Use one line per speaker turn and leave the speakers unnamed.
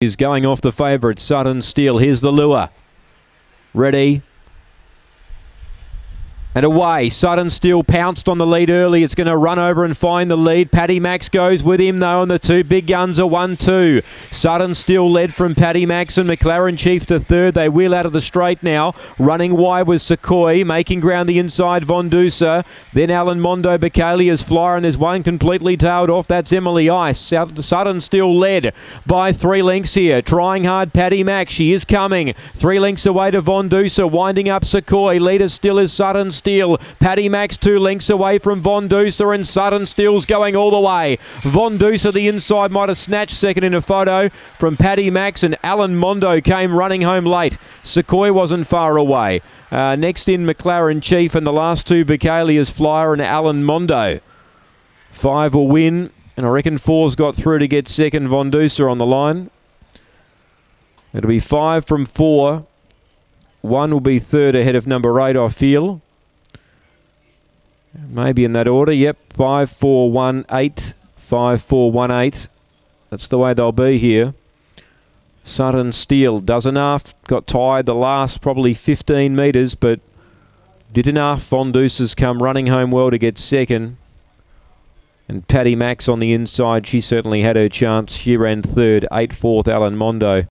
is going off the favourite, Sudden Steel. Here's the lure. Ready. And away. Sudden Steel pounced on the lead early. It's going to run over and find the lead. Paddy Max goes with him though, and the two big guns are 1 2. Sudden Steel led from Paddy Max and McLaren Chief to third. They wheel out of the straight now. Running wide was Sequoia, making ground the inside Von Dusa. Then Alan Mondo Bacalia's flyer, and there's one completely tailed off. That's Emily Ice. Sudden Steel led by three lengths here. Trying hard, Paddy Max. She is coming. Three lengths away to Von Dusa, winding up Sequoia. Leader still is Sudden Steel. Paddy Max two lengths away from Von Duser and Sudden Steel's going all the way. Von Duser, the inside, might have snatched second in a photo from Paddy Max and Alan Mondo came running home late. Sequoia wasn't far away. Uh, next in McLaren Chief and the last two Bacalia's Flyer and Alan Mondo. Five will win, and I reckon four's got through to get second. Von Duser on the line. It'll be five from four. One will be third ahead of number eight, I feel. Maybe in that order. Yep, five, four, one, eight, five, four, one, eight. That's the way they'll be here. Sudden Steel does enough. Got tired the last probably 15 metres, but did enough. Von Deuces come running home well to get second. And Paddy Max on the inside, she certainly had her chance. She ran third, 8 4th, Alan Mondo.